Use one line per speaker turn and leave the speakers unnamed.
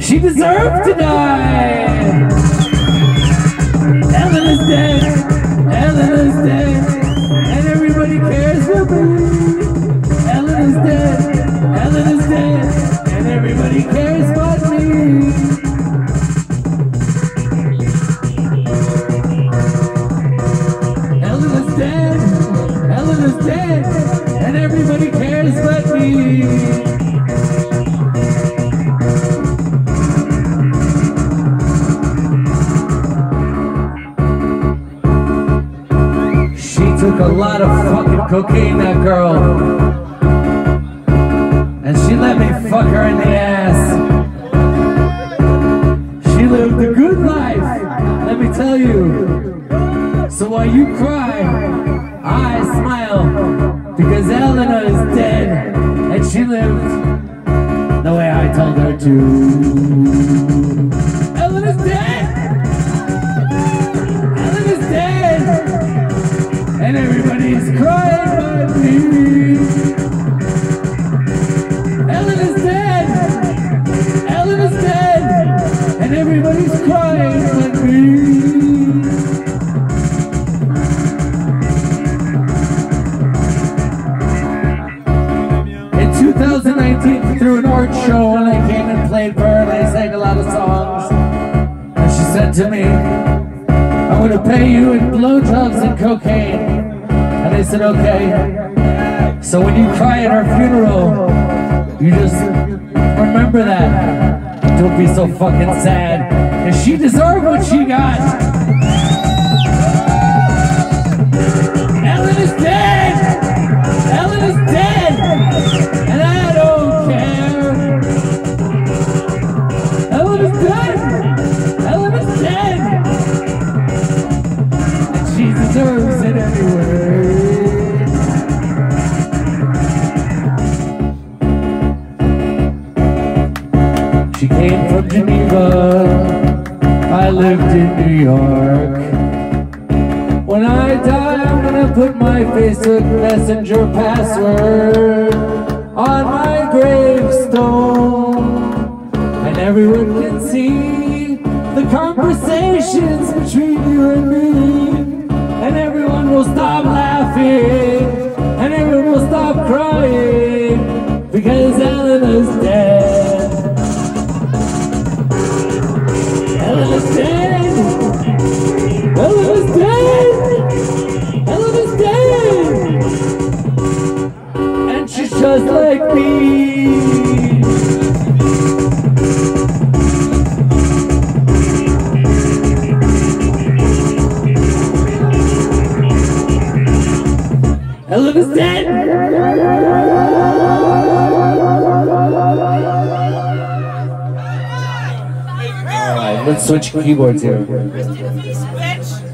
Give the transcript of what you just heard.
She deserved to die. Ellen is dead. Ellen is dead. And everybody cares for me. Ellen is dead. Ellen is dead. A lot of fucking cocaine, that girl. And she let me fuck her in the ass. She lived a good life, let me tell you. So while you cry, I smile because Eleanor is dead and she lived the way I told her to. 2019, through an art show, when I came and played for and I sang a lot of songs, and she said to me, I'm gonna pay you in blowjobs and cocaine. And I said, okay. So when you cry at her funeral, you just remember that. Don't be so fucking sad. And she deserved what she got. Ellen is dead! Ellen is dead! And I don't care. Ellen is dead! Ellen is dead! And she deserves it anyway. I lived in New York. When I die, I'm gonna put my Facebook Messenger password on my gravestone. And everyone can see the conversations between you and me. And everyone will stop just like me! Ellen is dead! Alright, let's switch keyboards here.
Bitch.